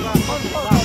Oh, vamos, vamos.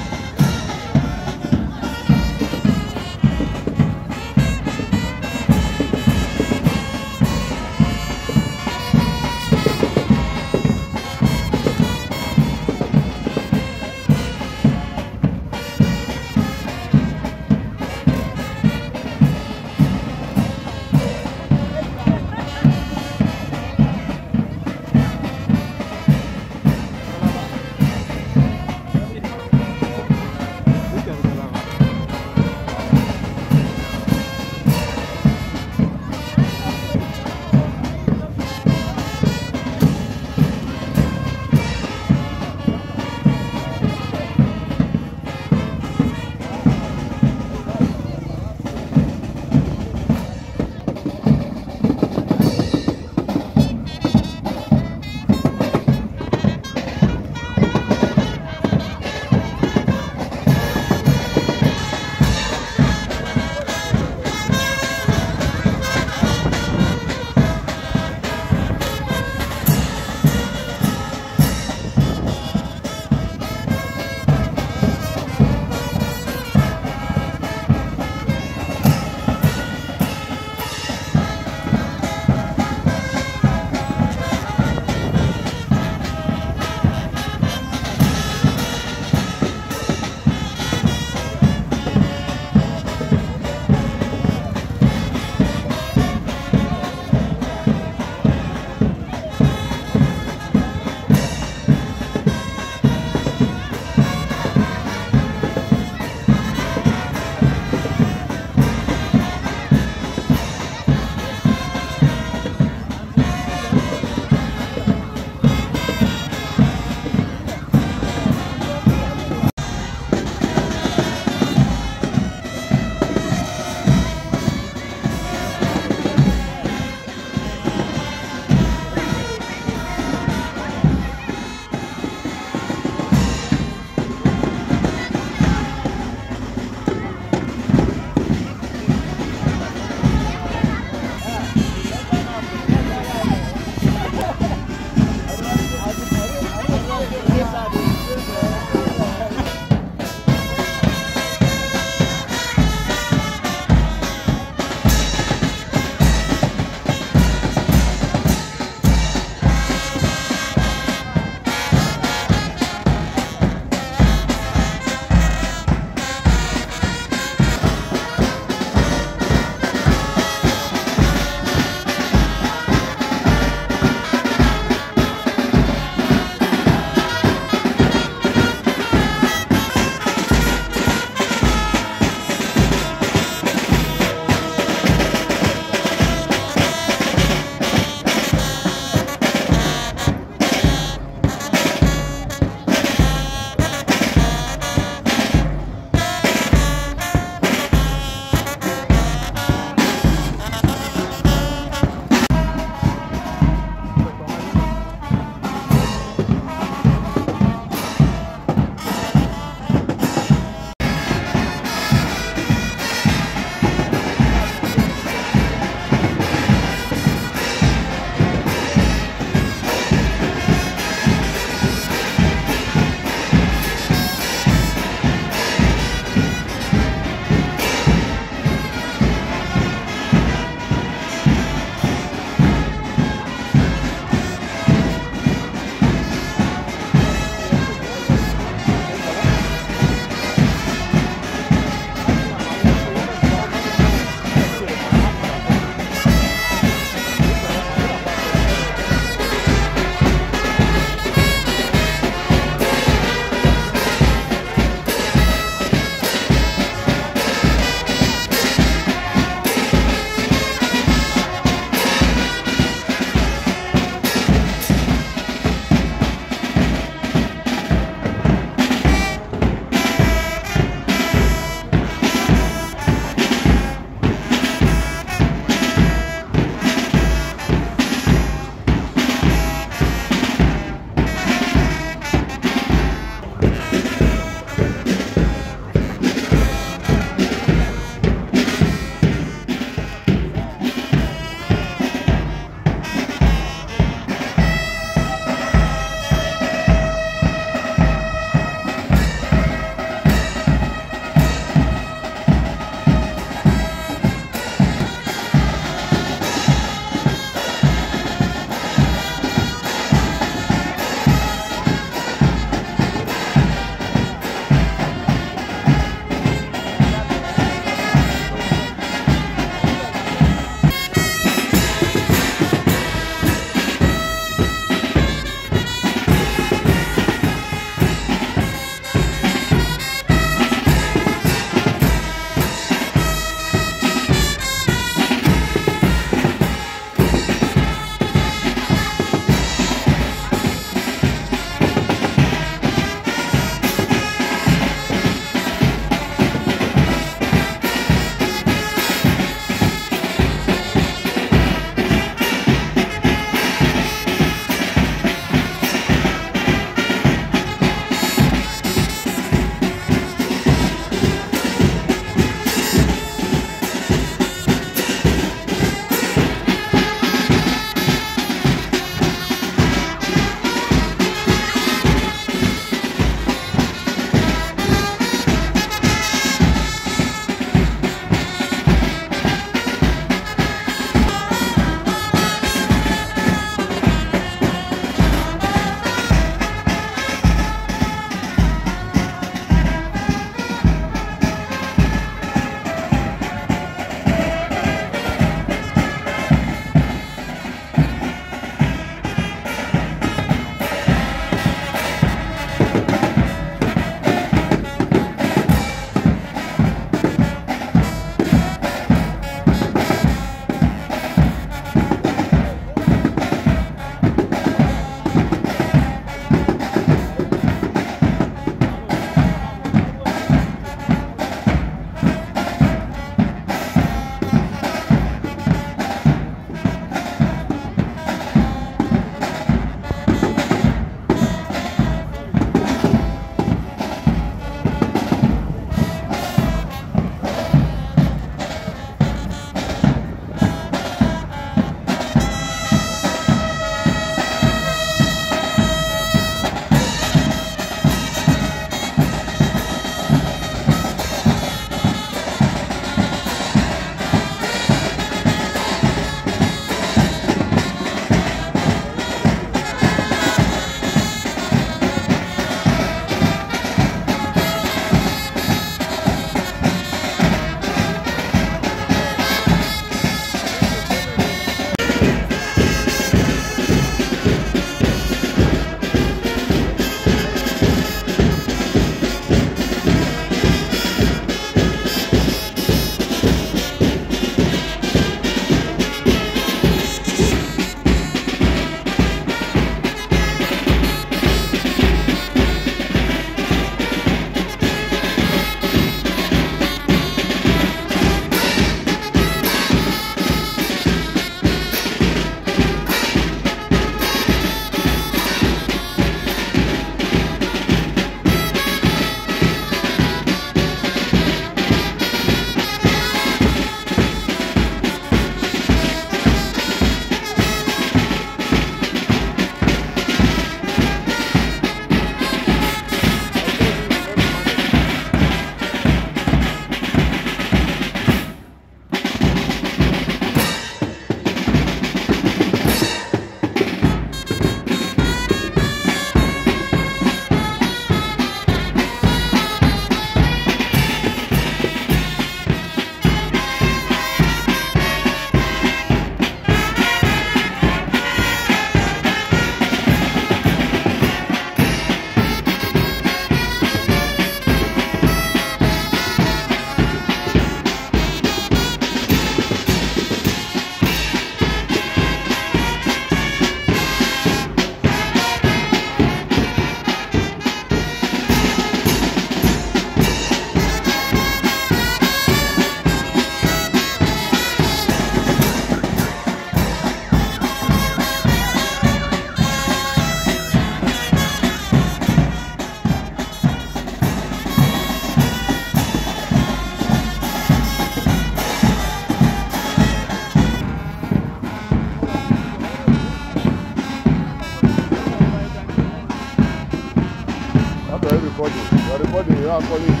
Recording,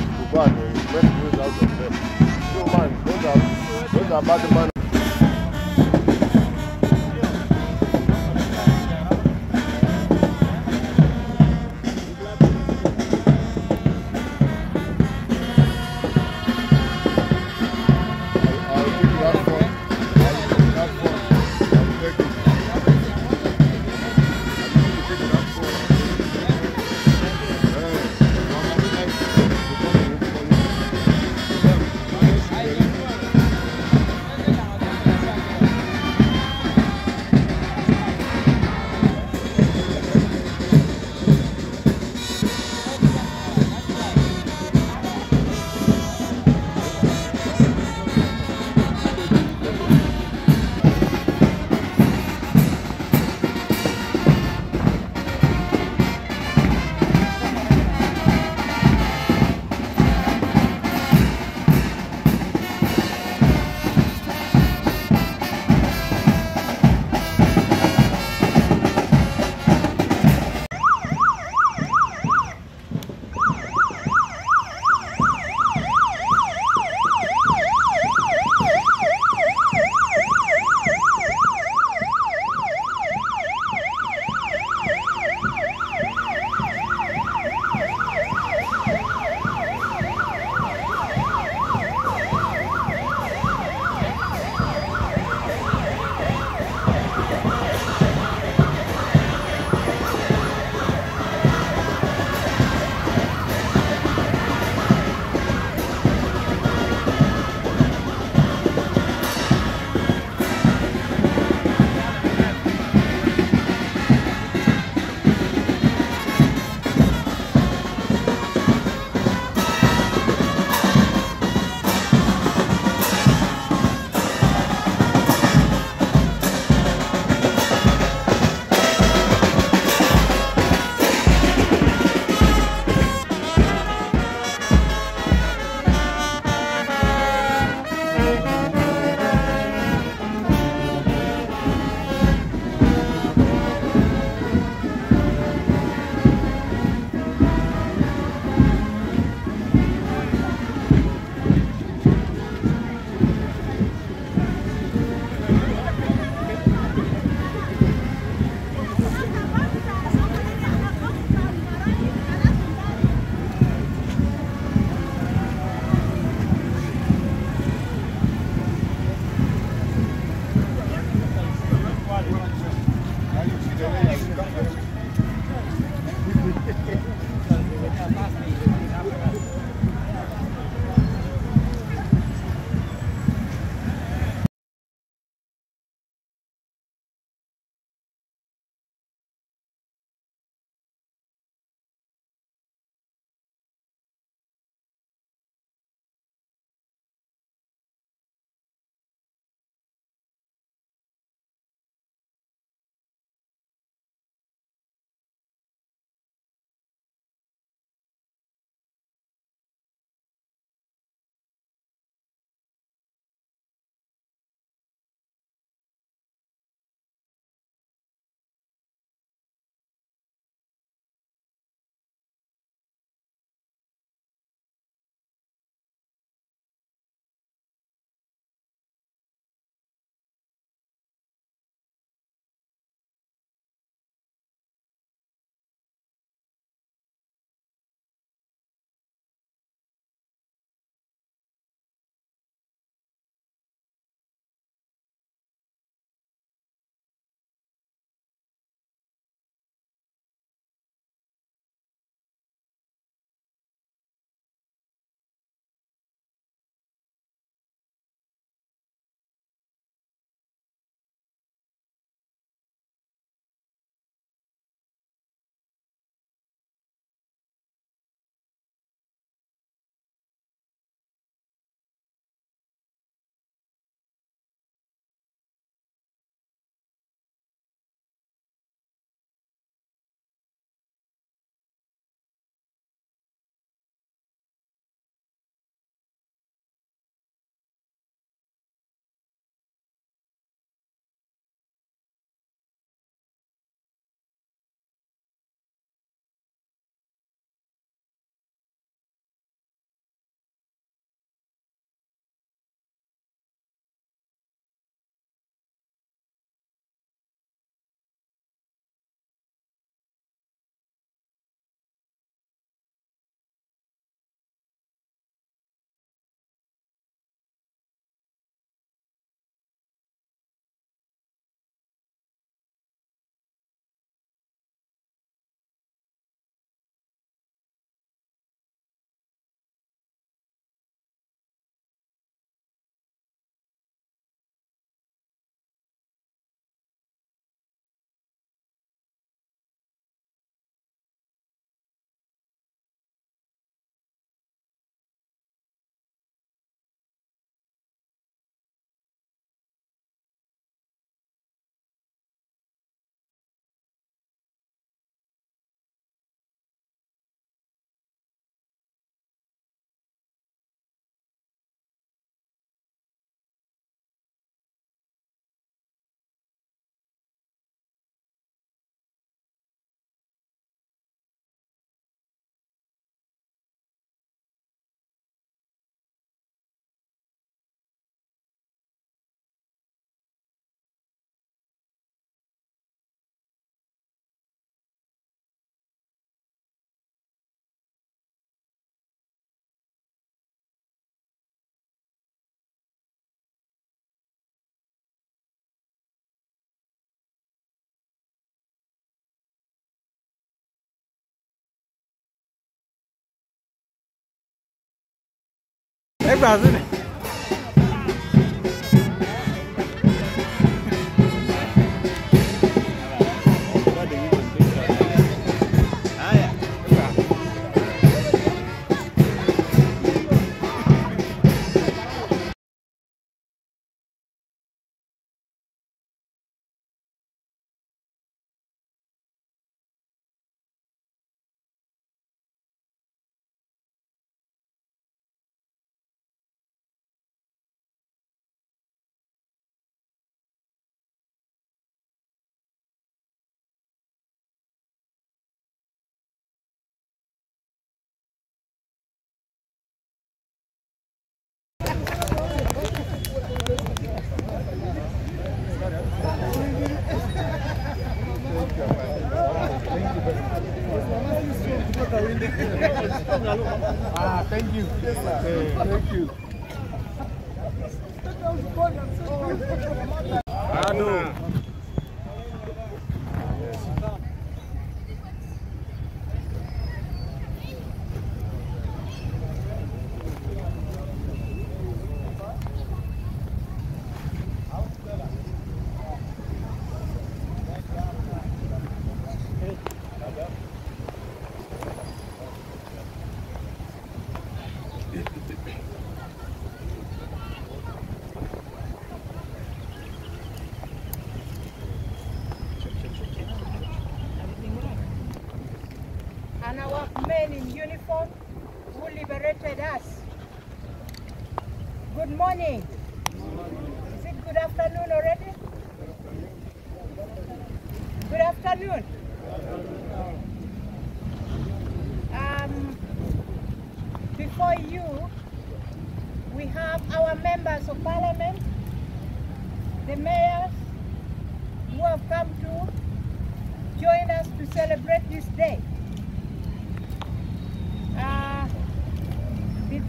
해不是.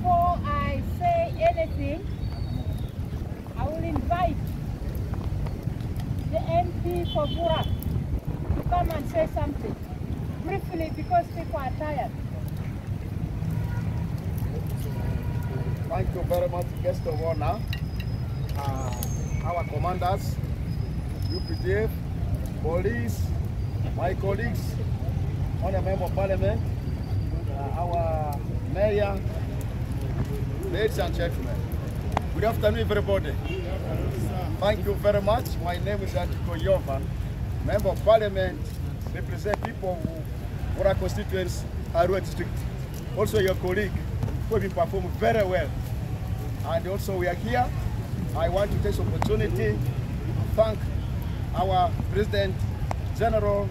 Before I say anything, I will invite the MP for Burak to come and say something briefly because people are tired. Thank you very much, guest of honor. Uh, our commanders, UPDF, police, my colleagues, honorable member of parliament, uh, our mayor, ladies and gentlemen. Good afternoon, everybody. Thank you very much. My name is Atiko Yovan, member of parliament, represent people who Vurra constituents, Arua district. Also your colleague, who have performed very well. And also we are here. I want to take this opportunity to thank our President General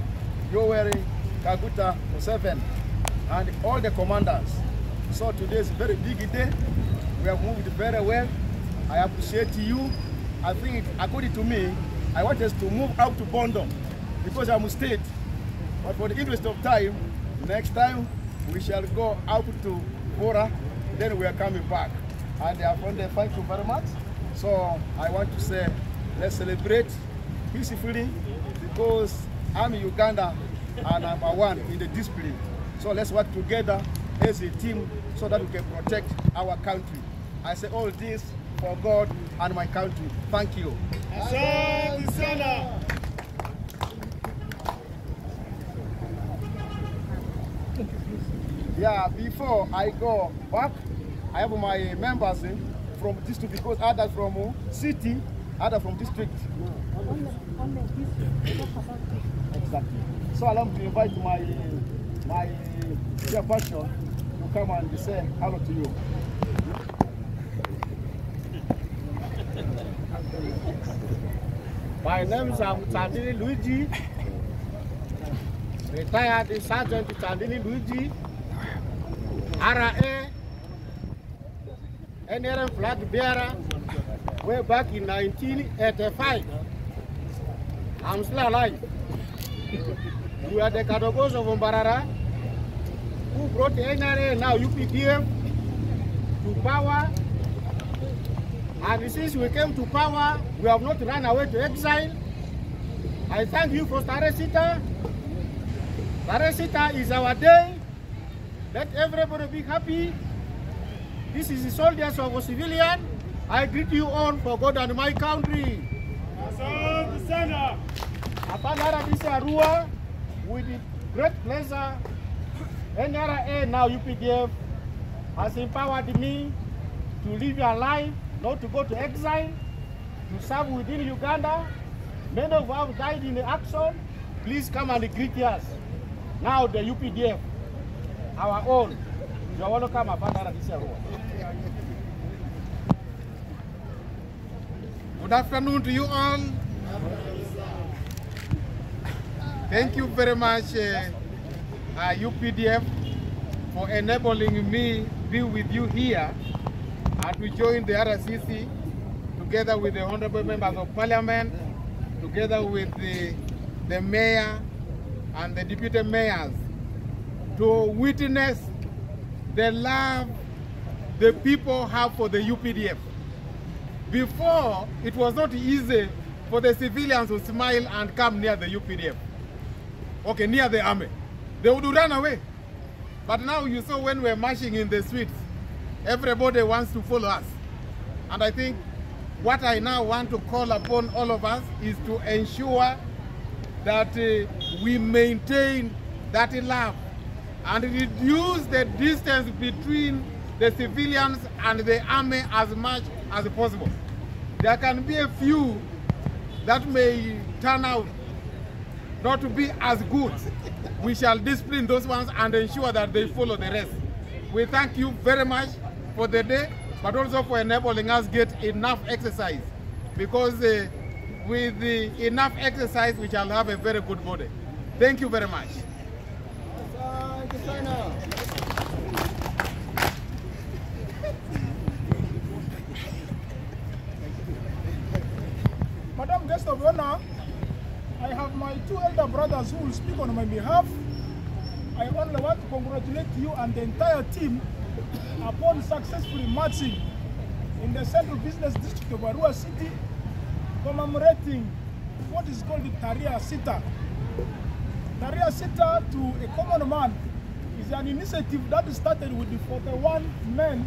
Yoweri Kaguta Museveni and all the commanders. So today is a very big day. We have moved very well. I appreciate you. I think, according to me, I want us to move out to Bondo because I'm a state. But for the interest of time, next time we shall go out to Vurra, then we are coming back. And therefore, thank you very much. So I want to say, let's celebrate peacefully because I'm Uganda and I'm a one in the discipline. So let's work together as a team so that we can protect our country. I say all this for God and my country. Thank you. Yeah, before I go back, I have my members eh, from district because others from uh, city, others from district. Exactly. So allow me to invite my my chairperson to come and say hello to you. My name is um, Tandini Luigi, retired Sergeant Tandini Luigi, RA, NRM flag bearer, way back in 1985. I'm still alive. We are the Kadogos of Umbarara, who brought NRA, now UPDM, to power and since we came to power, we have not run away to exile. I thank you for Tarehe Sita. Taresita is our day. Let everybody be happy. This is the soldiers of a civilian. I greet you all for God and my country. Upon this Arua, with great pleasure, NRA now UPDF has empowered me to live your life, not to go to exile, to serve within Uganda. Many of us died in the action. Please come and greet us. Now the UPDF, our own. You are welcome upon this. Good afternoon to you all. Thank you very much, uh, uh, UPDF, for enabling me be with you here and to join the RCC together with the honorable members of parliament, together with the, the mayor and the deputy mayors to witness the love the people have for the UPDF. Before, it was not easy for the civilians to smile and come near the UPDF. Okay, near the army. They would run away. But now you saw when we're marching in the streets, everybody wants to follow us. And I think what I now want to call upon all of us is to ensure that uh, we maintain that love and reduce the distance between the civilians and the army as much as possible. There can be a few that may turn out not to be as good. We shall discipline those ones and ensure that they follow the rest. We thank you very much for the day, but also for enabling us get enough exercise. Because uh, with the enough exercise, we shall have a very good body. Thank you very much. Madam Guest of Honor, I have my two elder brothers who will speak on my behalf. I only want to congratulate you and the entire team upon successfully marching in the Central Business District of Arua City, commemorating what is called the Tarehe Sita. Tarehe Sita to a common man is an initiative that started with the 41 men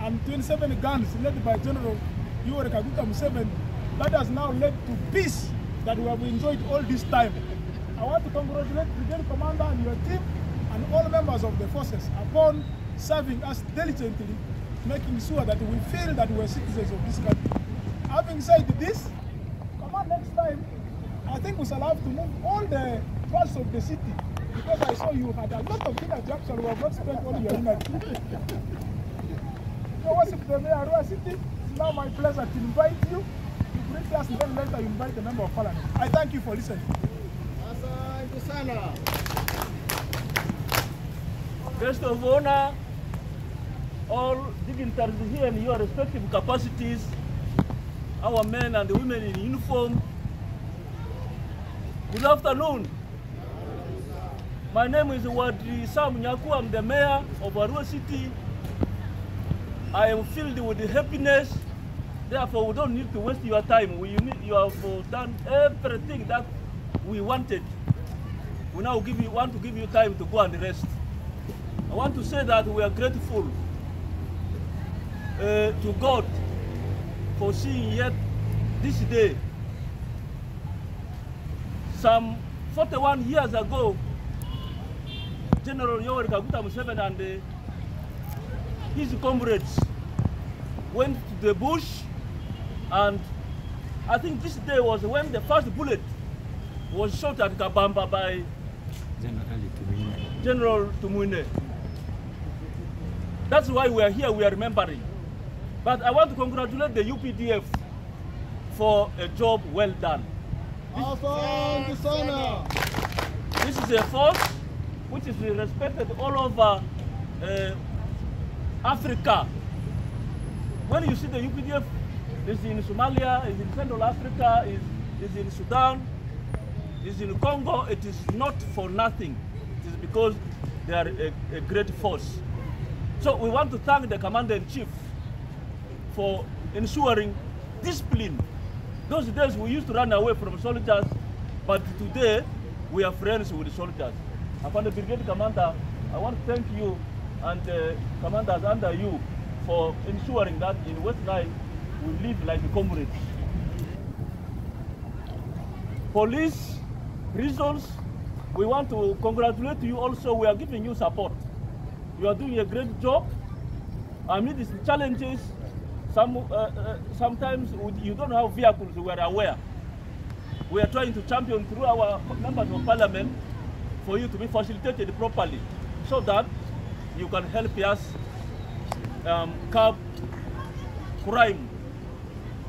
and 27 guns led by General Yoweri Kaguta that has now led to peace that we have enjoyed all this time. I want to congratulate Brigade Commander and your team and all members of the forces upon serving us diligently, making sure that we feel that we are citizens of this country. Having said this, come on next time, I think we shall have to move all the parts of the city because I saw you had a lot of dinner junction we have not spent all your energy. So worship the mayor of Arua City. It's now my pleasure to invite you to greet us and then later invite the member of parliament. I thank you for listening. Asante sana. Guest of honor, all dignitaries here in your respective capacities, our men and women in uniform. Good afternoon. My name is Wadri Sam Nyakua. I'm the mayor of Arua City. I am filled with happiness. Therefore, we don't need to waste your time. We, you have done everything that we wanted. We now give you, want to give you time to go and rest. I want to say that we are grateful uh, to God for seeing yet this day. Some 41 years ago, General Yoweri Kaguta Museveni and uh, his comrades went to the bush and I think this day was when the first bullet was shot at Kabamba by General Tumwine. That's why we are here, we are remembering. But I want to congratulate the UPDF for a job well done. Asante sana. This is a force which is respected all over uh, Africa. When you see the UPDF is in Somalia, is in Central Africa, is, is in Sudan, is in Congo, it is not for nothing. It is because they are a, a great force. So we want to thank the Commander-in-Chief for ensuring discipline. Those days we used to run away from soldiers, but today we are friends with the soldiers. Upon the brigade commander, I want to thank you and uh, commanders under you for ensuring that in West Nile we live like comrades. Police, prisons, we want to congratulate you also. We are giving you support. You are doing a great job. Amid these challenges, some, uh, uh, sometimes you don't have vehicles, we are aware. We are trying to champion through our members of parliament for you to be facilitated properly so that you can help us um, curb crime.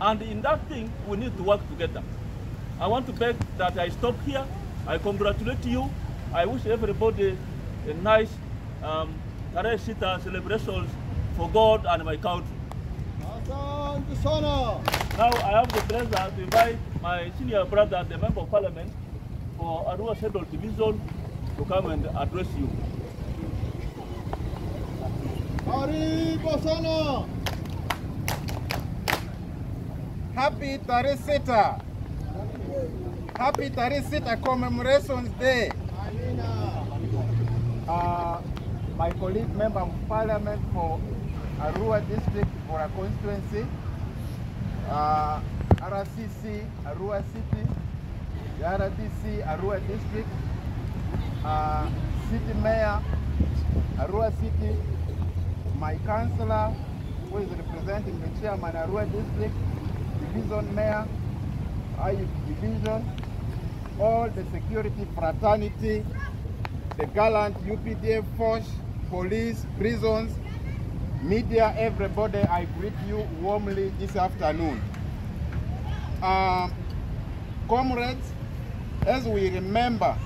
And in that thing, we need to work together. I want to beg that I stop here. I congratulate you. I wish everybody a nice um, celebrations for God and my country. Asante sana. Now I have the pleasure to invite my senior brother, the member of parliament for Arua Central Division, to come and address you. Karibu sana. Happy Tarehe Sita. Happy Tarehe Sita Commemorations Day. Uh, my colleague member of parliament for Arua district for a constituency, uh, Arua City, the RDC Arua district, uh, city mayor Arua City, my councillor who is representing the chairman Arua district, division mayor, IUP division, all the security fraternity, the gallant UPDF force, police, prisons, media, everybody, I greet you warmly this afternoon. Uh, comrades, as we remember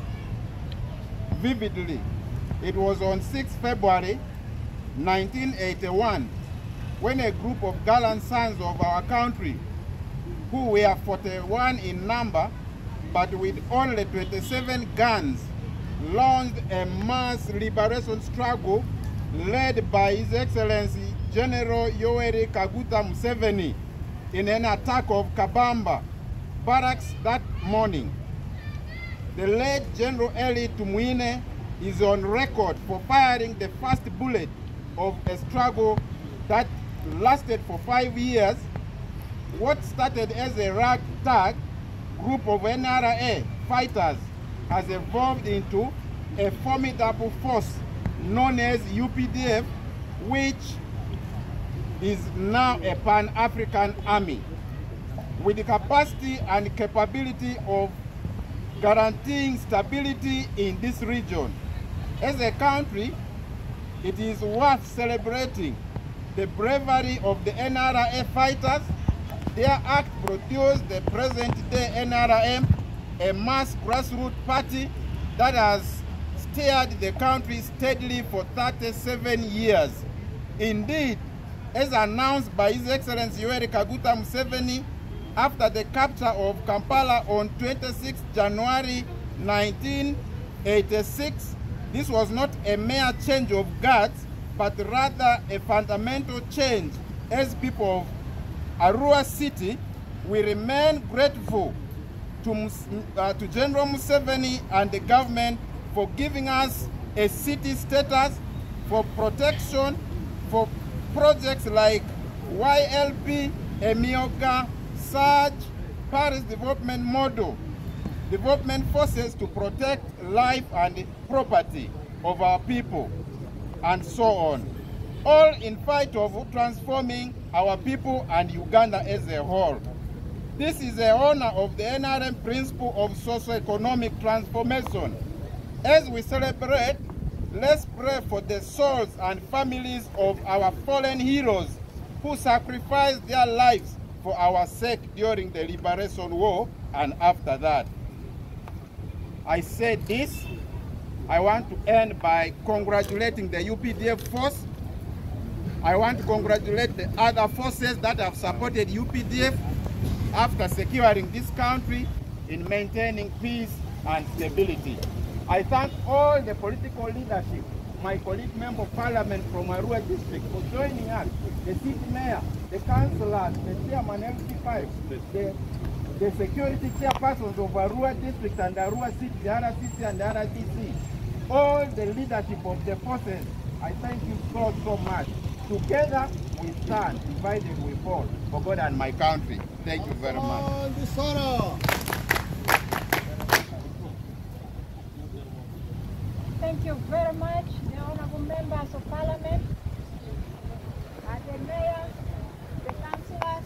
vividly, it was on 6 February 1981 when a group of gallant sons of our country who were 41 in number but with only 27 guns launched a mass liberation struggle led by His Excellency General Yoweri Kaguta Museveni in an attack of Kabamba barracks that morning. The late General Elly Tumwine is on record for firing the first bullet of a struggle that lasted for five years. What started as a ragtag group of NRA fighters has evolved into a formidable force known as UPDF, which is now a Pan-African army with the capacity and capability of guaranteeing stability in this region. As a country, it is worth celebrating the bravery of the NRA fighters. Their act produced the present-day NRM, a mass grassroots party that has steered the country steadily for 37 years. Indeed, as announced by His Excellency Yoweri Kaguta Museveni after the capture of Kampala on 26 January 1986, this was not a mere change of guards, but rather a fundamental change as people of Arua City, we remain grateful to, uh, to General Museveni and the government for giving us a city status, for protection, for projects like YLP, Emyooga, SARG, Parish Development Model, development forces to protect life and property of our people, and so on. All in fight of transforming our people and Uganda as a whole. This is a honor of the NRM principle of socio-economic transformation. As we celebrate, let's pray for the souls and families of our fallen heroes who sacrificed their lives for our sake during the Liberation War and after that. I said this, I want to end by congratulating the UPDF force. I want to congratulate the other forces that have supported UPDF after securing this country in maintaining peace and stability. I thank all the political leadership, my colleague member of parliament from Arua district for joining us, the city mayor, the councillors, the chairman LC5, the, the security chairpersons of Arua district and Arua city, the RCC and the RDC, all the leadership of the forces. I thank you so, so much. Together, we stand, divided we fall. For God and my country. Thank you very much. On the sorrow. Thank you very much, the honorable members of parliament, and the mayor, the councillors,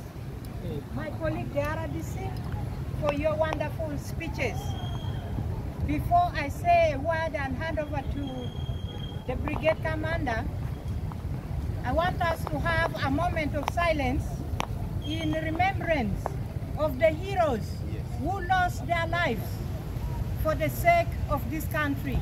my colleague, the RDC, for your wonderful speeches. Before I say a word and hand over to the brigade commander, I want us to have a moment of silence in remembrance of the heroes who lost their lives for the sake of this country.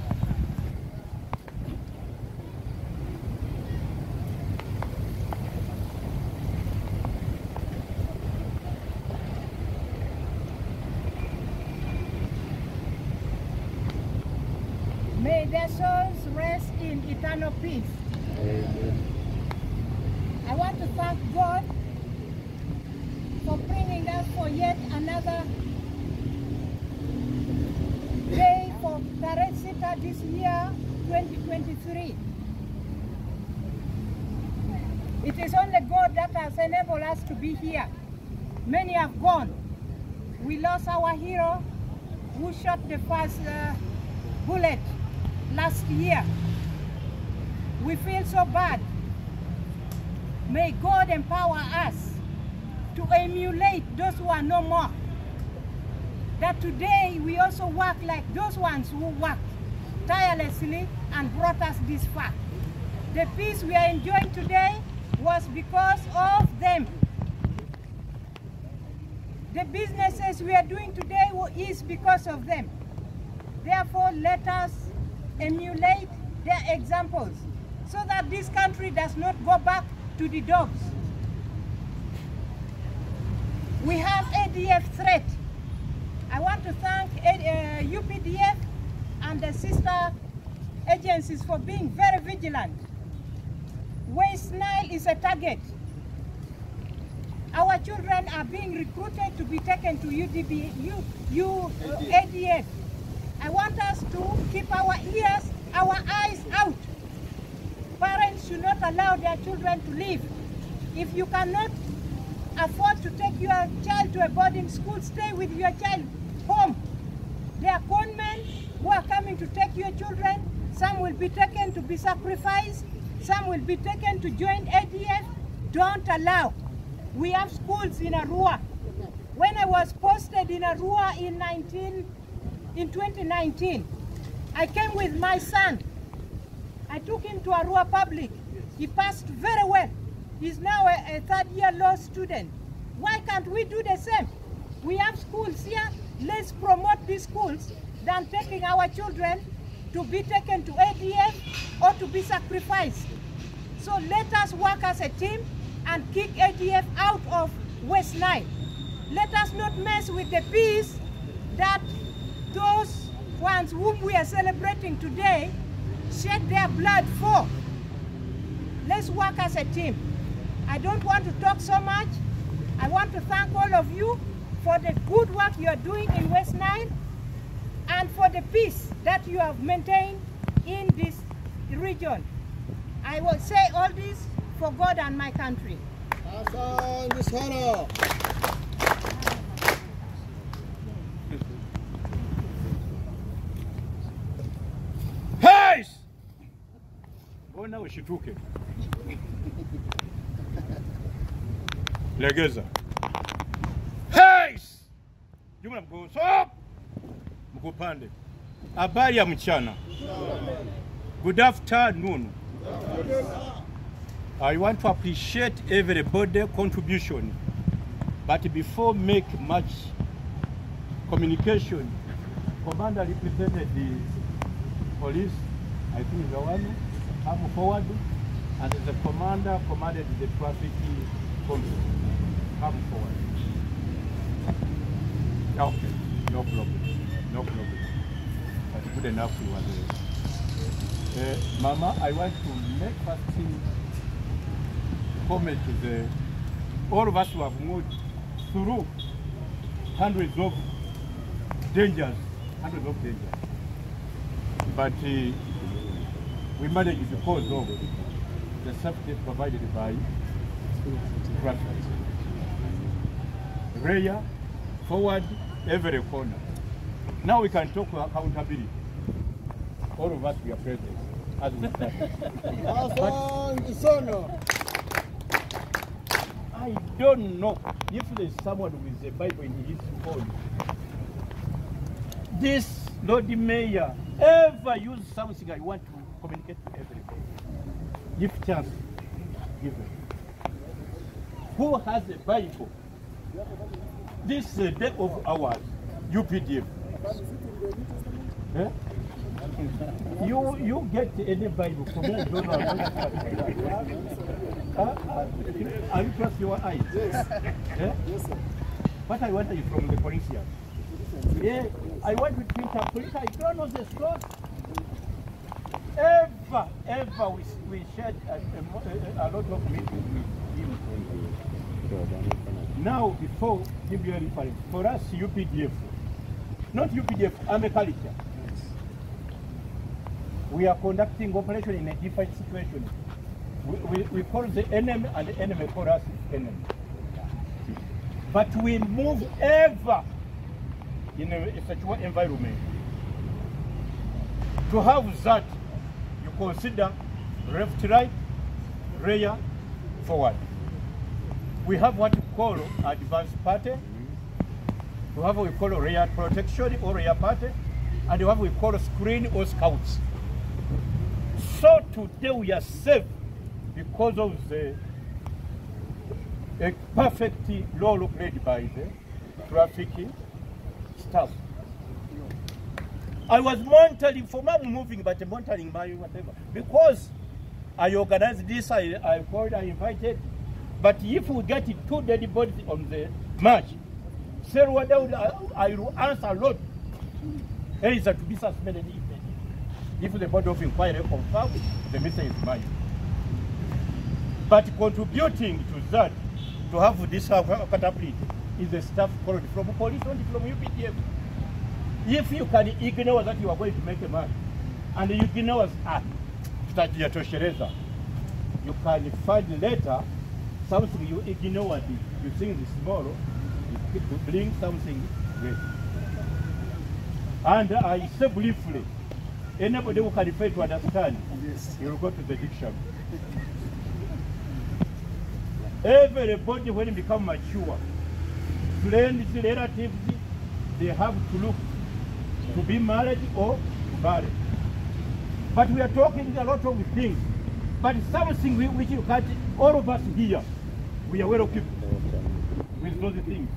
May their souls rest in eternal peace. I want to thank God for bringing us for yet another day for Tarehe Sita this year, 2023. It is only God that has enabled us to be here. Many have gone. We lost our hero who shot the first uh, bullet last year. We feel so bad. May God empower us to emulate those who are no more. That today we also work like those ones who worked tirelessly and brought us this far. The peace we are enjoying today was because of them. The businesses we are doing today is because of them. Therefore, let us emulate their examples so that this country does not go back to the dogs. We have ADF threat. I want to thank uh, UPDF and the sister agencies for being very vigilant. West Nile is a target. Our children are being recruited to be taken to UDB, U, U, uh, ADF. I want us to keep our ears, our eyes out. Should not allow their children to leave. If you cannot afford to take your child to a boarding school, stay with your child home. There are conmen who are coming to take your children. Some will be taken to be sacrificed. Some will be taken to join ADF. Don't allow. We have schools in Arua. When I was posted in Arua in 19, in 2019, I came with my son. I took him to Arua Public. He passed very well. He's now a, a third year law student. Why can't we do the same? We have schools here. Let's promote these schools than taking our children to be taken to ADF or to be sacrificed. So let us work as a team and kick ADF out of West Nile. Let us not mess with the peace that those ones whom we are celebrating today shed their blood for. Let's work as a team. I don't want to talk so much. I want to thank all of you for the good work you are doing in West Nile and for the peace that you have maintained in this region. I will say all this for God and my country. Mbona ushituke? Legeza. Hey! Jumla mko stop. Mko pande. Habari ya mchana. Good afternoon. I want to appreciate everybody contribution. But before make much communication, Commander represented the police, I think the one, come forward, and the commander commanded the traffic control. Come forward. Okay, no problem, no problem. That's good enough you are there. Uh, Mama, I want to make first thing comment to the all of us who have moved through hundreds of dangers, hundreds of dangers. But uh, we managed because of the safety provided by traffic. Rear, forward, every corner. Now we can talk about accountability. All of us, we are present as we start. I don't know if there's someone with a Bible in his phone. This Lord Mayor ever used something I want to communicate to everybody. If chance given. Who has a Bible? This uh, day of ours, UPDF. Eh? You you get any Bible from me? I don't know. Huh? Are you trust your eyes? Yes. Yeah? Yes, sir. What I want is from the Corinthians. Yeah, I want to interpret. I don't know the source. Ever, ever we, we shared a, a, a lot of meetings with him. Now, before give you a reference, for us, UPDF, not UPDF, Army culture. We are conducting operation in a different situation. We, we, we call the enemy and the enemy call us enemy. But we move ever in a, a secure environment. To have that, consider left, right, rear, forward. We have what we call advanced party. We have what we call rear protection or rear party. And we have what we call screen or scouts. So today we are safe because of the a perfect role played by the traffic staff. I was monitoring for my moving, but monitoring my whatever. Because I organized this, I, I called, I invited. But if we get two dead bodies on the march, Sarah Daud, I, will answer a lot. There is to be suspended if, if the board of inquiry confirms the message is mine. But contributing to that, to have this uh, accountability, is the staff called from police, not from UPDF. If you can ignore that you are going to make a mark, and you ignore ah, tutajitosheleza, you can find later something you ignored, you think is small, you bring something great. And I say briefly, anybody who can fail to understand, yes. you will go to the dictionary. Everybody when they become mature, friends, relatives, they have to look to be married or married. But we are talking a lot of things. But something we, which you can't, all of us here, we are well equipped with those things.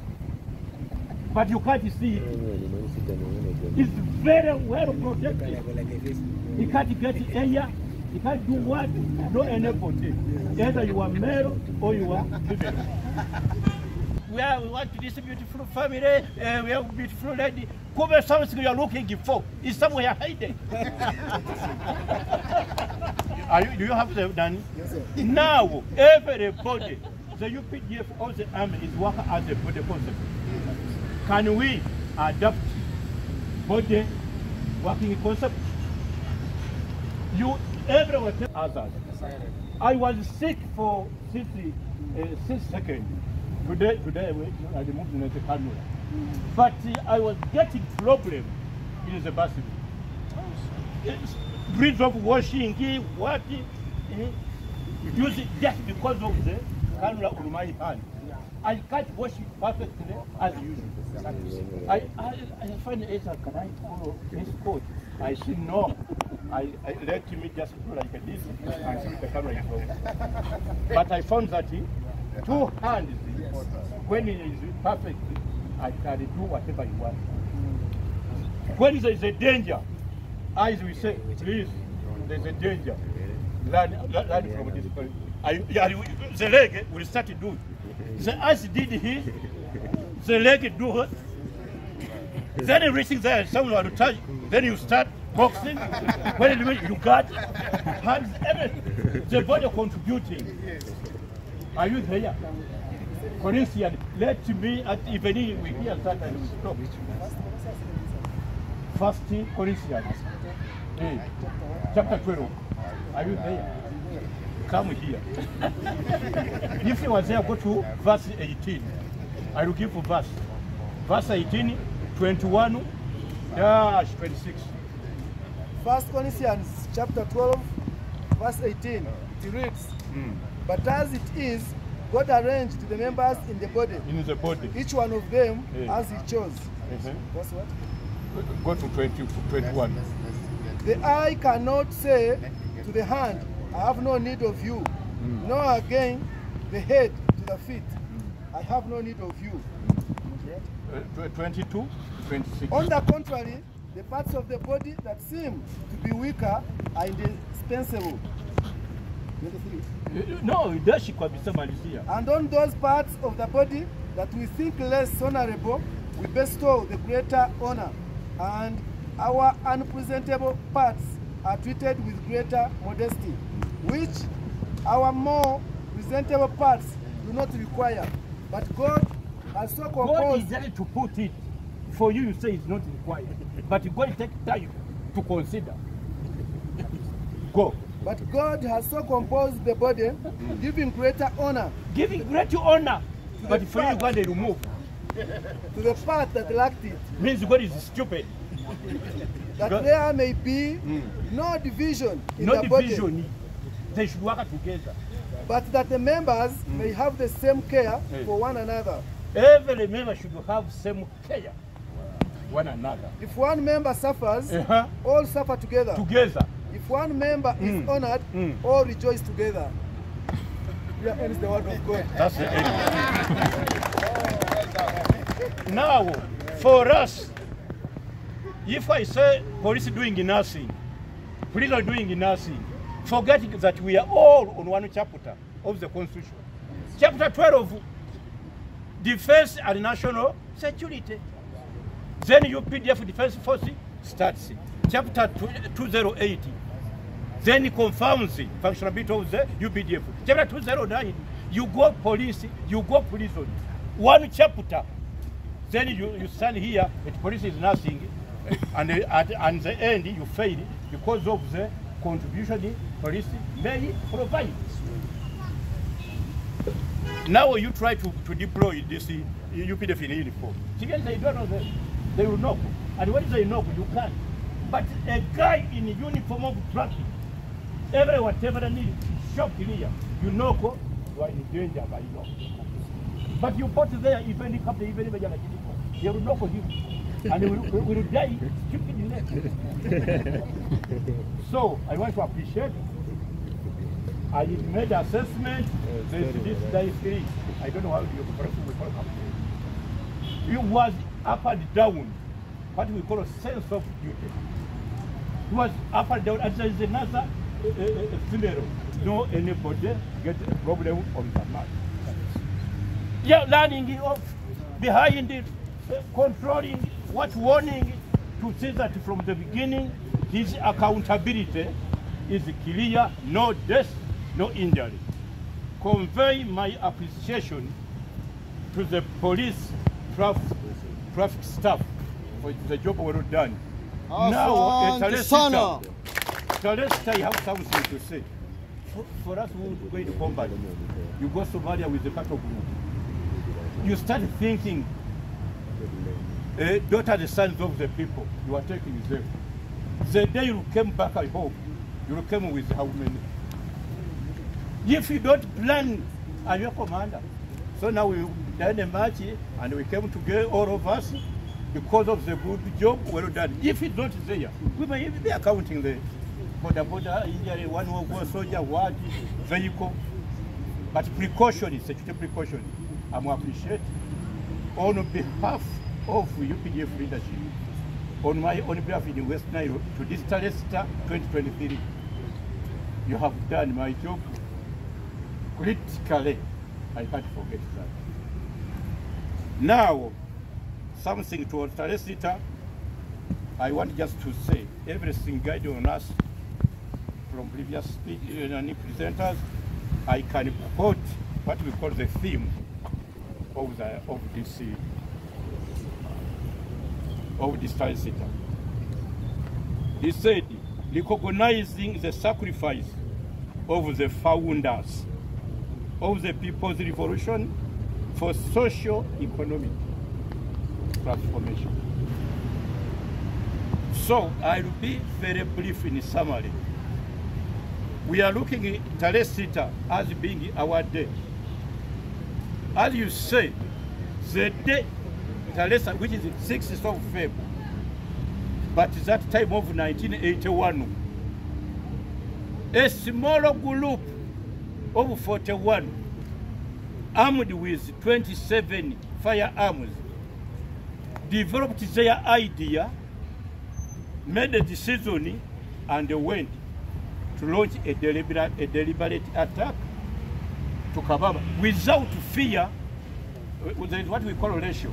But you can't see it. It's very well protected. You can't get air. You can't do what? No anybody. Either you are male or you are female. We, are, we want this beautiful family, uh, we have beautiful lady. Cover something you are looking for. It's somewhere hidden. are you, do you have the done? Yes, sir. Now, everybody, the UPDF or the army is working as a body concept. Can we adapt body working concept? You, everyone tell others. I was sick for 60, uh, six seconds. Today, today I removed the camera. But uh, I was getting problem in the bathroom. Breeds of washing, what, uh, use it just because of the camera on my hand. I can't wash it perfectly as usual. I, I, I find it, can I follow this coach? I said no. I, I let me just do like this and the camera is off. But I found that two hands, when it is perfect, I can do whatever you want. When there is a danger, as we say, please, there's a danger. Learn, learn from this. I, the leg will start to do. it. The eyes did he, the leg do it. Then reaching there, someone will touch, then you start boxing. when you, you got hands, everything. The body contributing. Are you there? Corinthians, let me, at evening, we hear that and we stop. First Corinthians, eh, chapter 12. Are you there? come here. if you was there, go to verse 18. I will give you verse. Verse 18, 21, dash 26. First Corinthians chapter 12, verse 18. It reads, But as it is, God arranged the members in the body, In the body. each one of them Yeah. as he chose. Mhm. Verse what? Go to 20, 21. The eye cannot say to the hand, I have no need of you, nor again the head to the feet, I have no need of you. Uh, 22, 26. On the contrary, the parts of the body that seem to be weaker are indispensable. 23. No, dashi kwa bisamalizia. And on those parts of the body that we think less honorable, we bestow the greater honor. And our unpresentable parts are treated with greater modesty, which our more presentable parts do not require. But God has so composed... God is ready to put it. For you, you say it's not required. But God take time to consider. Go. But God has so composed the body, giving greater honor Giving greater honor. But for you, God they remove. to the part that lacked it, Means God is stupid. that God- there may be no division in No the body. division. They should work together. but that the members may have the same care Hey. for one another. Every member should have same care one another. If one member suffers, Uh-huh. all suffer together. Together. If one member is Mm. honored, Mm. all rejoice together. Here ends the word of God. That's the end. now, for us, if I say police doing nothing, prison doing nothing, forgetting that we are all on one chapter of the Constitution. Chapter 12, Defense and National Security. Then UPDF Defense Force starts. Chapter 208. Then confirms the functionality of the UPDF. Chapter 209, you go police, you go prison. One chapter. Then you, you stand here, the police is nothing, and at, at the end you fail because of the contribution the police may provide. Now you try to, to deploy this uh, UPDF in uniform. Again, they don't know them. They will knock. And when they knock, you can't. But a guy in uniform of traffic, every whatever they need shop here, you know knock, you are in danger by law. But you put there, even if they even if they are they will knock you, And he will, will die stupidly. so I want to appreciate I made assessment. There's this guy three. I don't know how the person will call it. It was up and down. What we call a sense of duty. It was up and down. And there is another uh, funeral. No anybody get a problem on the map. Yeah, learning of behind it, controlling what warning to say that from the beginning his accountability is clear, no death, no injury. Convey my appreciation to the police traffic, traffic staff for the job well done. now, Uh, sana. Tarehe Sita, I have something to say. For, for us who go into combat, you go to Somalia with the cattle group. You start thinking, uh, daughter, the sons of the people, you are taking them. The day you came back, I hope, you came with how many? If you don't plan, I'm your commander. So now we done a match and we came together, all of us, because of the good job well done. If it's not there, we may even be accounting the border injury, one who was soldier, what vehicle. But precaution, security precaution, I'm appreciate on behalf of UPDF leadership, on my own behalf in West Nile to this Tarehe Sita 2023. You have done my job critically. I can't forget that. Now, something towards Tarehe Sita, I want just to say everything guided on us from previous presenters, I can quote what we call the theme of the of this of this Tarehe Sita. He said, recognizing the sacrifice of the founders of the People's Revolution for social economic transformation. So I'll be very brief in summary. We are looking at Taresita as being our day. As you say, the day Talesa, which is 6th of February, but that time of 1981, a small group of 41 armed with 27 firearms developed their idea, made a decision, and went to launch a deliberate, a deliberate attack to Kabamba without fear. uh, There is what we call ratio.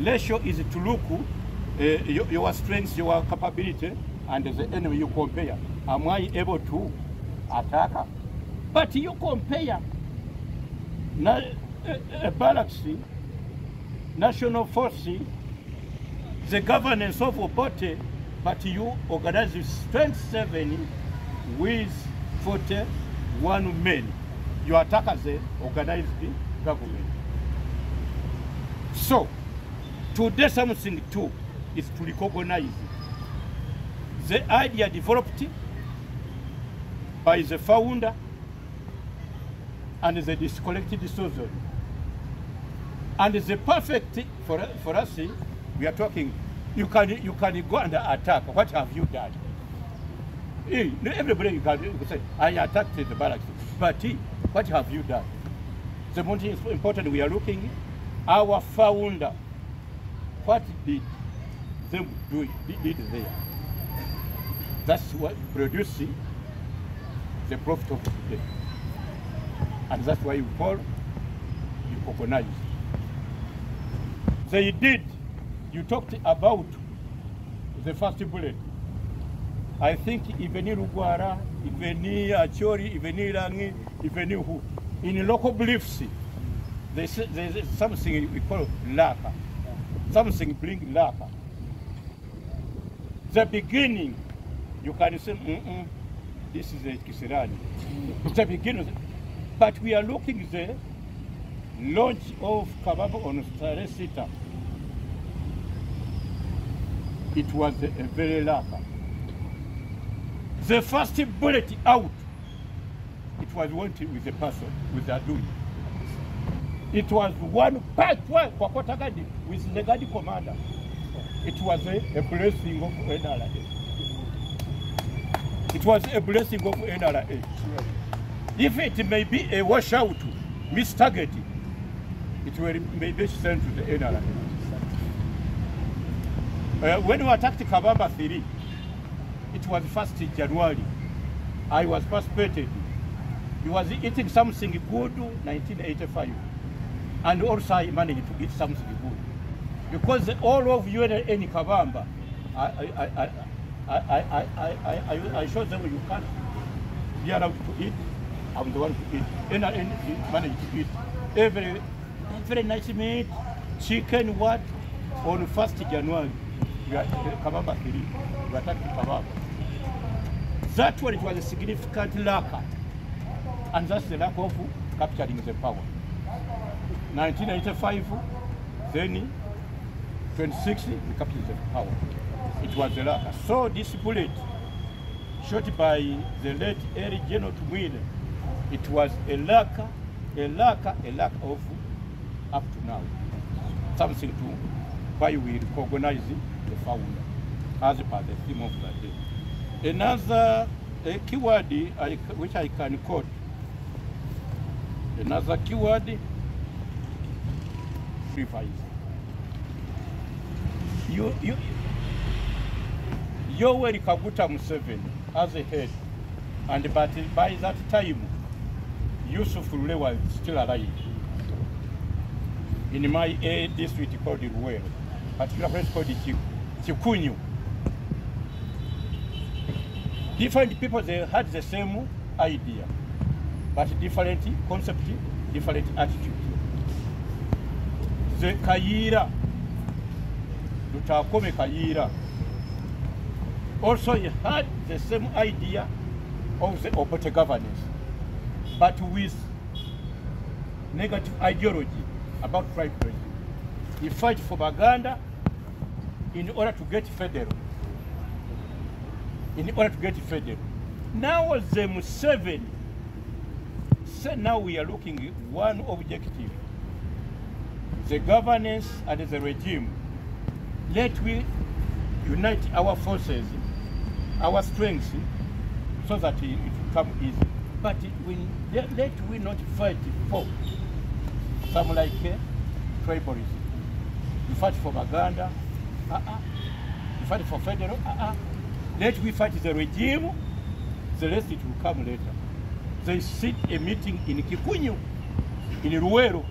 Ratio is to look uh, your, your strengths, your capability, and the enemy you compare. Am I able to attack? But you compare na, a, a barracks, national force, the governance of a but you organize strength 27 with 41 men. You attack as a organized government. So, today something too is to recognize the idea developed by the founder and the disconnected source. And the perfect for, for us, we are talking, you can, you can go and attack. What have you done? No, Everybody you can, say, I attacked the barracks. But what have you done? The most important we are looking, our founder, what did them do did, did there? That's what producing the profit of today. And that's why you call you recognize. They did. You talked about the first bullet. I think even Rugwara, even Achori, even Rangi, even who. In local beliefs, there's, there's something we call laka. Something bring laka. The beginning, you can say, mm-mm, this is a Kisirani. the beginning. But we are looking the launch of Kabamba on Staresita. It was a, very laka. The first bullet out, it was wanted with the person, with the Adui. It was one part one kwa Kota Gadi with the Gadi commander. It was a, a blessing of NRA. It was a blessing of NRA. If it may be a washout, mistarget, it will may be sent to the NRA. Uh, when we attacked Kabamba 3, it was 1st January. I was participated. He was eating something good 1985. And also I managed to eat something good. Because all of you in Kabamba, I, I, I, I, I, I, I, I, showed them you can't be allowed to eat. I'm the one to eat. And I managed to eat every, every nice meat, chicken, what, on 1st January. Uh, Kabamba 3. We attacked Kabamba. That one it was a significant lack. And that's the lack of capturing the power. 1995, then 2060, we captured the power. It was the lack. So this bullet, shot by the late Elly General Tumwine, it was a lack, a lack, a lack of up to now. Something to why we recognize the founder as per the theme of the day. Another a keyword I, which I can quote. Another keyword, sacrifice. You, you, Yoweri Kaguta Museveni as a head, and but by that time, Yusuf Lule was still alive. In my A district called Luwero, particular place called Chiku- Chikunyu. Different people, they had the same idea, but different concept, different attitude. The Kayiira, Lutakome Kayiira, also he had the same idea of the Obote governance. but with negative ideology about tribalism. He fight for Baganda in order to get federal. In order to get federal. Now the Museveni, so now we are looking at one objective. The governance and the regime. Let we unite our forces, our strengths, so that it will come easy. But we, let, we not fight for some like uh, tribalism. You fight for Baganda, ah, ah. uh-uh. You fight for federal, uh-uh. Let we fight the regime, the rest it will come later. They sit a meeting in Kikunyu, in Luwero,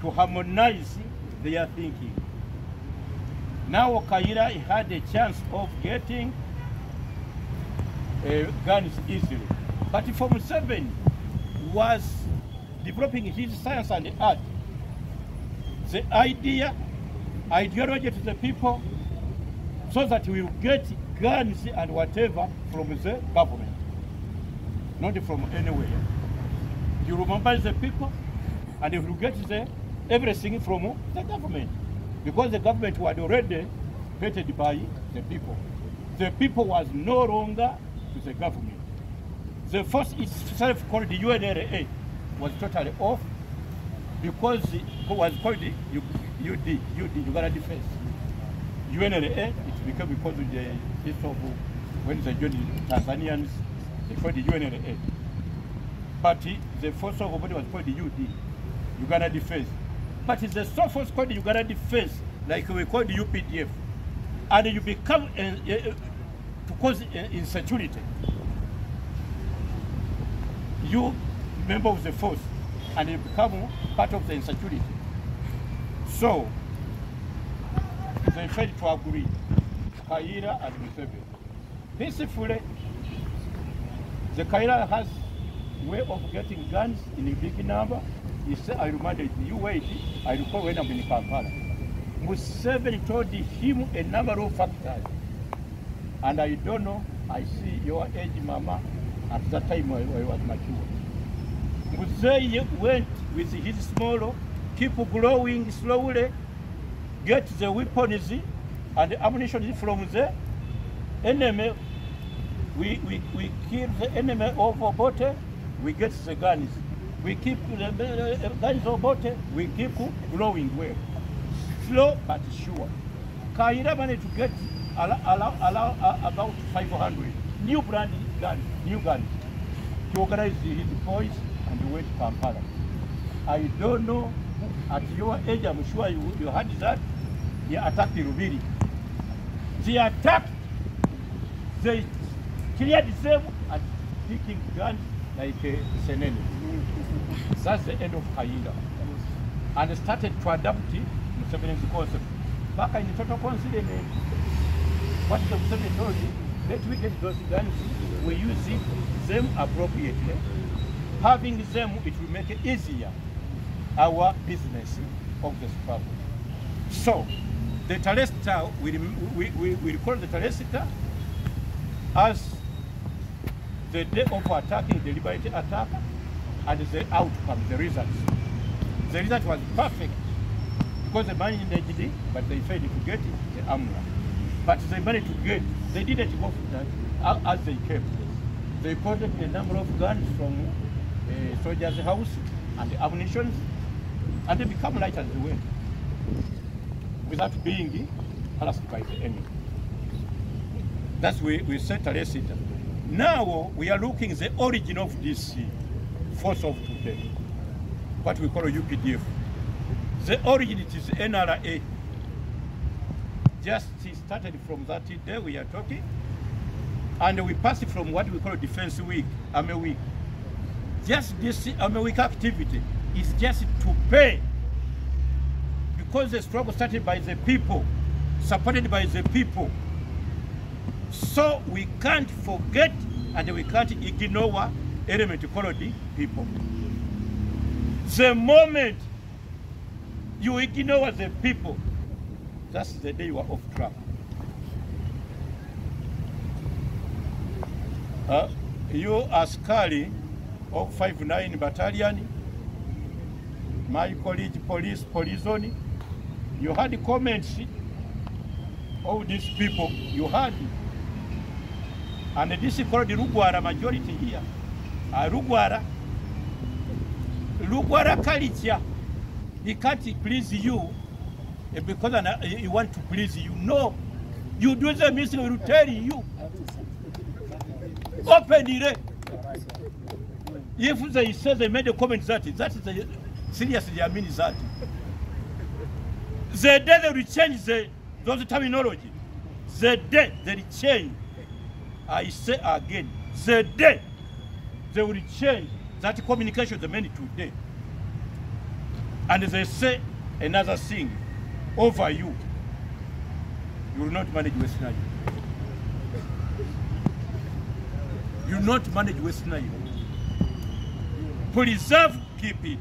to harmonize their thinking. Now Kayiira had a chance of getting uh, guns easily. But Museveni was developing his science and art. The idea, ideology to the people, so that we will get guns and whatever from the government, not from anywhere. You remember the people, and if you get the, everything from the government, because the government was already paid by the people. The people was no longer to the government. The force itself called the UNLA was totally off because it was called UD, UD, Uganda Defense. UNLA, it became because of the history of when they joined the Tanzanians, they called the UNLA. But the force of body was called the UD, Uganda Defense. But the sole force called the Uganda Defense, like we call the UPDF. And you become uh, uh, to cause uh, insecurity. You member of the force and you become part of the insecurity. So, they failed to agree, Kayiira and Museveni. Peacefully, the Kayiira has way of getting guns in a big number. He said, I reminded you wait, I recall when I'm in Kampala. Museveni told him a number of factors. And I don't know, I see your age, Mama, at that time I, I was mature. Muzei went with his small, keep growing slowly, get the weapons and the ammunition is from the enemy. We, we, we kill the enemy over bote, we get the guns. We keep the guns over bote, we keep growing well. Slow but sure. Kayiira managed to get allow, allow, uh, about 500 new brand guns, new guns. He organized his boys and to Kampala. I don't know, at your age, I'm sure you, you heard that, he attacked the Lubiri. They attacked, they cleared them and picking guns like uh, Senene. That's the end of Kayiira. And started to adapt Museveni's concept. Back in the total considered what the Museveni told you, let we get those guns, we use them appropriately. Having them, it will make it easier our business of the struggle. So, the Tarehe Sita, we, we, we, call the Tarehe Sita as the day of attacking, the liberty attack, and the outcome, the results. The result was perfect because they managed the it, but they failed to get the AMRA. But they managed to get, they didn't go for that as they came. They collected a number of guns from a soldier's house and the ammunition, and they become light as they went without being harassed by the enemy. That's where we set a recipe. Now we are looking the origin of this uh, force of today, what we call UPDF. The origin is NRA. Just started from that day we are talking, and we passed from what we call Defense Week, Army Week. Just this Army Week activity is just to pay because the struggle started by the people, supported by the people. So we can't forget and we can't ignore element called people. The moment you ignore the people, that's the day you are off track. Uh, you askari of 59 Battalion, my college police, police You had comments of these people, you had. And this is called the Lugbara majority here. Uh, Lugbara, Lugbara culture, he can't please you eh, because an- he want to please you. No, you do the mistake, will tell you. Openly. If they say they made a comment that, that is a, seriously, I mean that. The day they will change the, those terminology, the day they will change, I say again, the day they will change that communication they made today, and they say another thing over you, you will not manage West Nile. You will not manage West Nile. Preserve, keep it.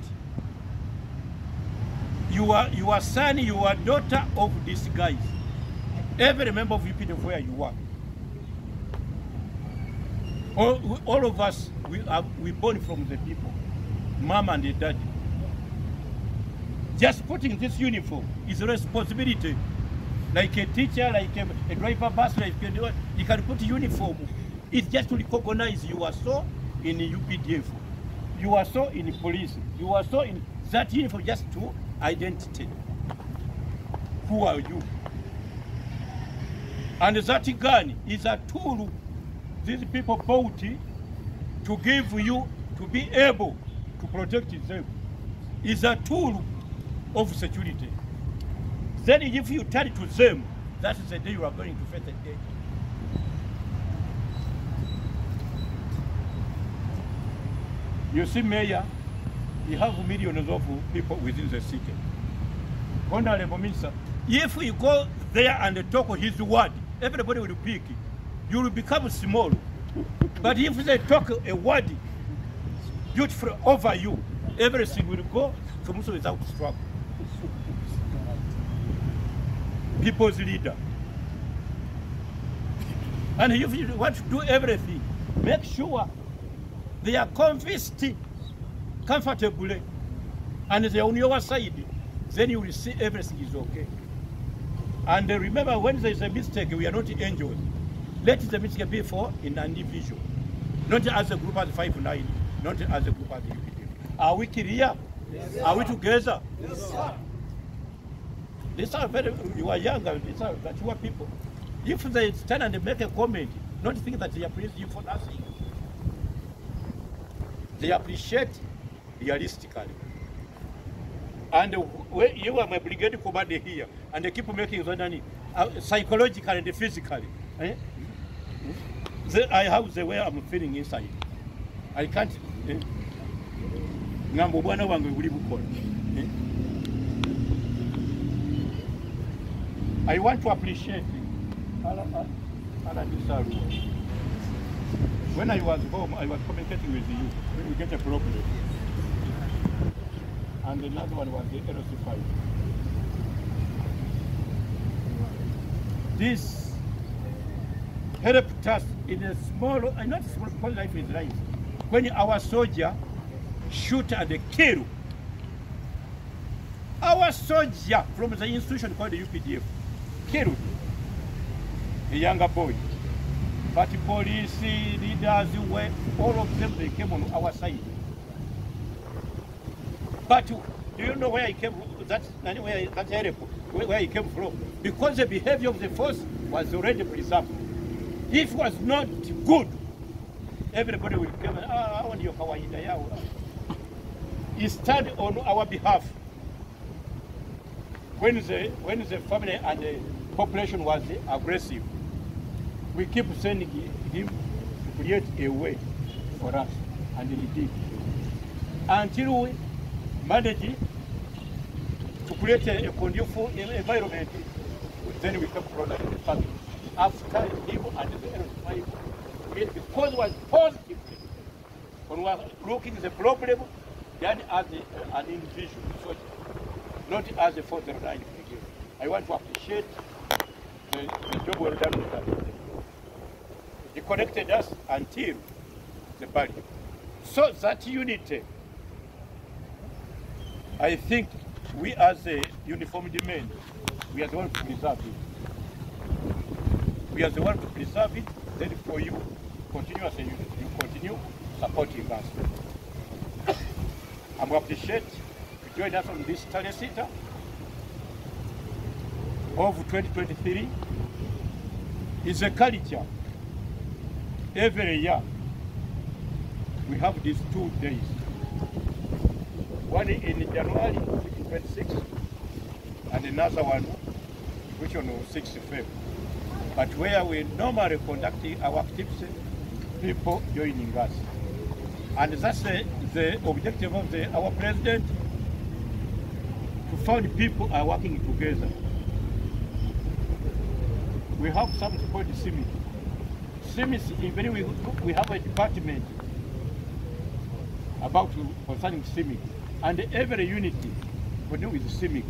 You are your son, you are daughter of these guys. Every member of UPDF where you are. All, all of us, we are we born from the people, mom and the daddy. Just putting this uniform is a responsibility. Like a teacher, like a, a driver bus, like a, you can put uniform. It's just to recognize you are so in UPDF. You are so in police. You are so in that uniform just to identity. Who are you? And that gun is a tool these people bought to give you to be able to protect them. Is a tool of security. Then if you turn to them, that is the day you are going to face the day. You see, Mayor, you have millions of people within the city. Honorable Minister, if we go there and talk his word, everybody will pick. You will become small. But if they talk a word beautiful over you, everything will go smoothly without struggle. People's leader. And if you want to do everything, make sure they are convinced comfortably and they're on your side, then you will see everything is okay. And remember, when there is a mistake, we are not angels. Let the mistake be for an individual, not as a group as five nine, not as a group as UPDF. Are we clear? Are we together? These are very, you are younger, these are mature people. If they stand and make a comment, not think that they appreciate you for nothing. They appreciate realistically. And you are my brigade commander here, and they keep making that uh, psychologically and physically. Eh? The, I have the way I'm feeling inside. I can't. Eh? Eh? I want to appreciate Saru. When I was home, I was communicating with you when we get a problem. And another one was the LC5. This helped us in a small, uh, not small, because life is life. When our soldier shoot and kill, our soldier from the institution called the UPDF killed a younger boy. But police leaders all of them, they came on our side. But do you know where he came from? That, where, that area, where, he came from? Because the behavior of the force was already preserved. If it was not good, everybody will come and, ah, I want your kawaida yao. He stood on our behalf when the, when the family and the population was aggressive. We keep sending him to create a way for us, and he did. Until we managed to create a, a conducive environment, then we can rolling the family. After him and the L5, because was positive, when we were looking at the problem, then as a, an individual soldier, not as a fourth line. I want to appreciate the, the job well done with that. He connected us until the barrier. So that unity, I think we as a uniformed men, we are the one to preserve it. We are the one to preserve it, then for you, continue as a unit, you continue supporting us. I'm appreciate you join us on this study center of 2023. It's a culture. Every year, we have these two days. One in January, which 26, and another one, which on 6th February. But where we normally conduct our activities, people joining us. And that's the, the objective of the, our president, to find people are working together. We have something called CIMIC. CIMIC, even we, we have a department about concerning CIMIC, and every unity do with CIMIC.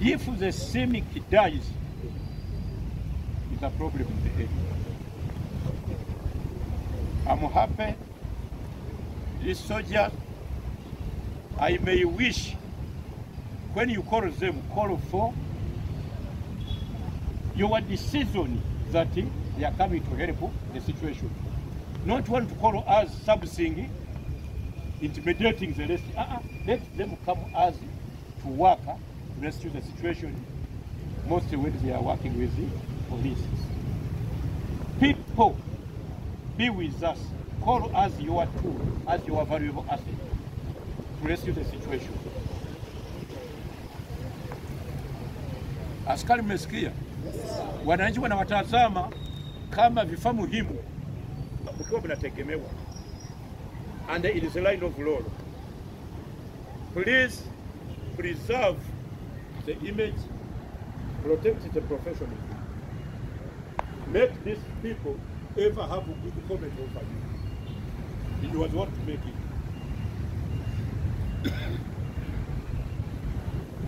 If the CIMIC dies, it's a problem in the area. I'm happy these soldiers, I may wish when you call them, call for your decision that they are coming to help the situation. Not want to call us something intimidating the rest. Uh-uh. Let them come as to work uh, to rescue the situation, mostly when they are working with the police. People, be with us. Call us your tool, as your valuable asset to rescue the situation. Askari mmesikia, wananchi wanawatazama kama vifaa muhimu mkiwa mnategemewa, and it is a line of law. Please preserve the image, protect the professional. Make these people ever have a good comment over you. You was what to make it.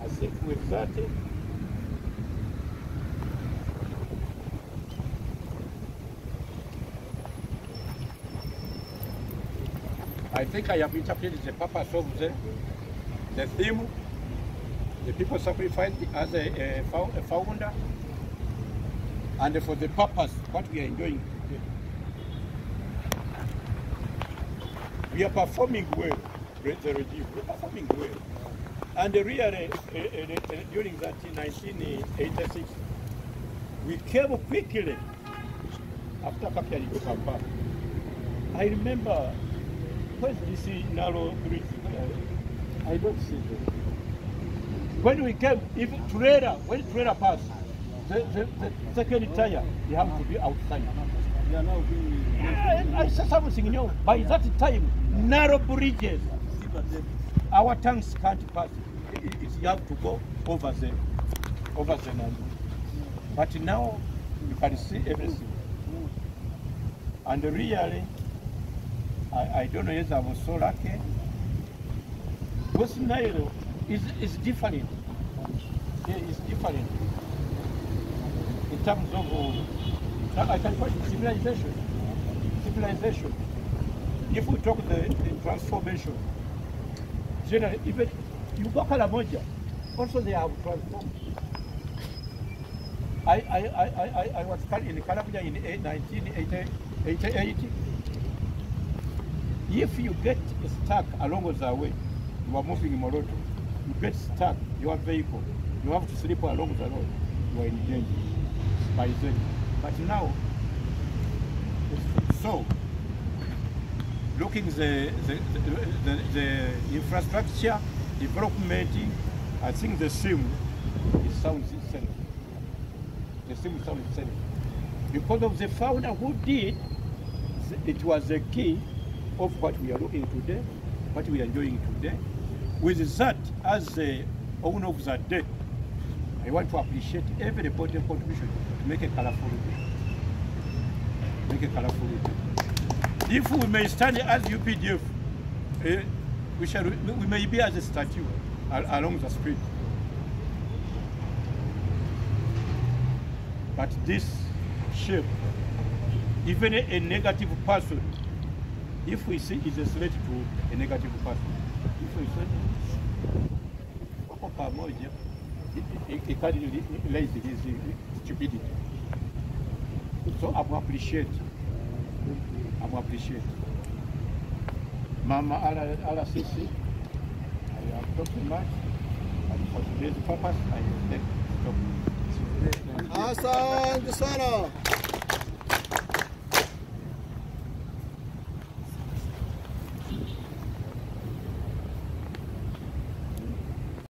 I think with that, I think I have interpreted the purpose of the, the theme, the people sacrificed as a, a, founder, and for the purpose, what we are enjoying today. We are performing well, the we are performing well. And really, uh, uh, uh, during that in 1986, we came quickly after Kapiari Kampala. I remember where's this narrow bridge? I don't see it. When we came, even trailer, when trailer passed, the, the, the second tire, they have to be outside. I, I said something, you know, by that time, narrow bridges, our tanks can't pass. It, have to go over the, over the. But now, you can see everything. And really, I, I don't know if I was so lucky. West Nile is, is different. Yeah, it's different. In terms of, uh, I can call it civilization. Civilization. If we talk the, the transformation, generally, even Uganda Lamoja, also they have transformed. I, I, I, I, I- was in Karamoja in 1988. If you get stuck along the way, you are moving in Moroto, you get stuck, your vehicle, you have to sleep along the road, you are in danger by then. But now, so, looking the, the, the, the, the infrastructure development, I think the sim it sounds itself. The sim sounds itself. Because of the founder who did, it was the key of what we are looking today, what we are enjoying today. With that as the owner of that day, I want to appreciate every important contribution to make a colorful day. Make a colorful day. If we may stand as UPDF, eh, we, shall, we may be as a statue al- along the street. But this shape, even a, a negative person if we see is a to a negative person, if we say wako pamoja, can raise his stupidity. So I'm appreciate. I'm appreciate. Mama sisi, I have talked too much. And for today's purpose, I will take stop. Asante sana.